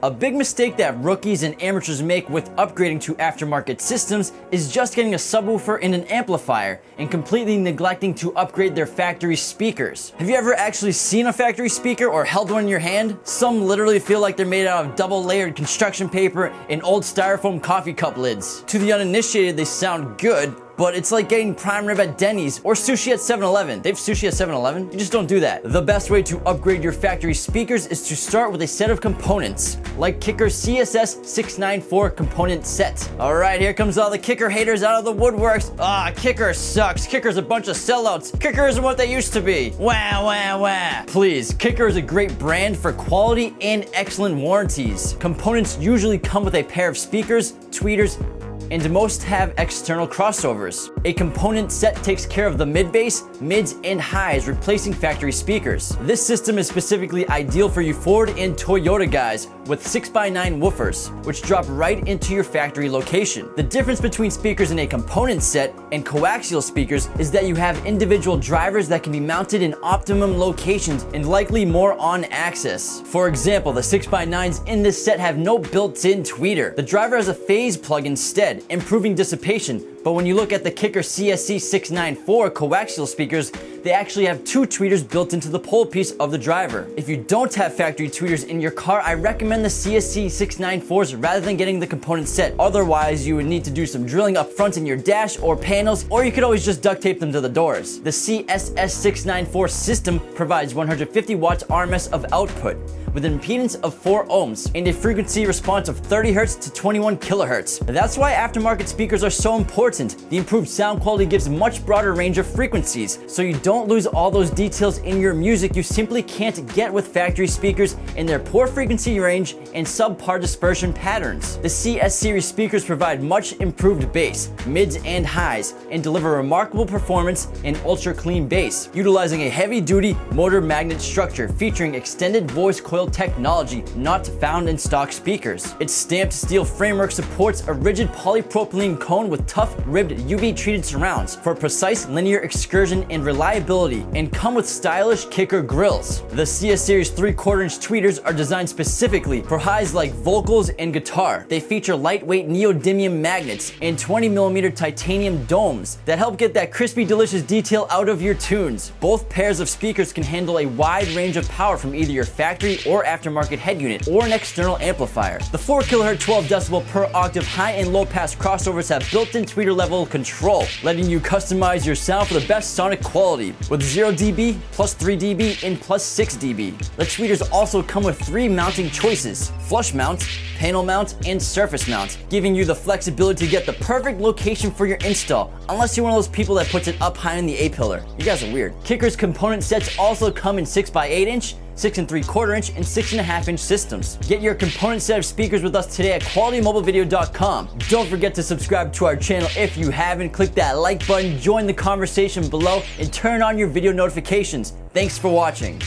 A big mistake that rookies and amateurs make with upgrading to aftermarket systems is just getting a subwoofer and an amplifier and completely neglecting to upgrade their factory speakers. Have you ever actually seen a factory speaker or held one in your hand? Some literally feel like they're made out of double layered construction paper and old styrofoam coffee cup lids. To the uninitiated, they sound good, but it's like getting prime rib at Denny's or sushi at 7-Eleven. They have sushi at 7-Eleven? You just don't do that. The best way to upgrade your factory speakers is to start with a set of components, like Kicker CSS 694 component set. All right, here comes all the Kicker haters out of the woodworks. Ah, Kicker sucks. Kicker's a bunch of sellouts. Kicker isn't what they used to be. Wah, wah, wah. Please, Kicker is a great brand for quality and excellent warranties. Components usually come with a pair of speakers, tweeters, and most have external crossovers. A component set takes care of the mid-bass, mids, and highs, replacing factory speakers. This system is specifically ideal for you Ford and Toyota guys with 6x9 woofers, which drop right into your factory location. The difference between speakers in a component set and coaxial speakers is that you have individual drivers that can be mounted in optimum locations and likely more on axis. For example, the 6x9s in this set have no built-in tweeter. The driver has a phase plug instead, improving dissipation. But when you look at the Kicker CSC 694 coaxial speakers, they actually have two tweeters built into the pole piece of the driver. If you don't have factory tweeters in your car, I recommend the CSC 694s rather than getting the component set. Otherwise, you would need to do some drilling up front in your dash or panels, or you could always just duct tape them to the doors. The CSS 694 system provides 150 watts RMS of output with an impedance of 4 ohms and a frequency response of 30 Hz to 21 kHz. That's why aftermarket speakers are so important. The improved sound quality gives much broader range of frequencies, so you don't lose all those details in your music you simply can't get with factory speakers in their poor frequency range and subpar dispersion patterns. The CS series speakers provide much improved bass, mids and highs, and deliver remarkable performance and ultra clean bass, utilizing a heavy duty motor magnet structure featuring extended voice coil technology not found in stock speakers. Its stamped steel framework supports a rigid polypropylene cone with tough ribbed UV treated surrounds for precise linear excursion and reliability and come with stylish kicker grills. The CS Series 3 quarter inch tweeters are designed specifically for highs like vocals and guitar. They feature lightweight neodymium magnets and 20 millimeter titanium domes that help get that crispy delicious detail out of your tunes. Both pairs of speakers can handle a wide range of power from either your factory or aftermarket head unit or an external amplifier. The 4 kHz 12 decibel per octave high and low pass crossovers have built-in tweeter level control, letting you customize your sound for the best sonic quality with 0 dB, plus 3 dB, and plus 6 dB. The tweeters also come with three mounting choices, flush mount, panel mount, and surface mount, giving you the flexibility to get the perfect location for your install, unless you're one of those people that puts it up high in the A-pillar. You guys are weird. Kicker's component sets also come in 6x8 inch, 6 and 3 quarter inch, and 6 and a half inch systems. Get your component set of speakers with us today at qualitymobilevideo.com. Don't forget to subscribe to our channel if you haven't. Click that like button, join the conversation below, and turn on your video notifications. Thanks for watching.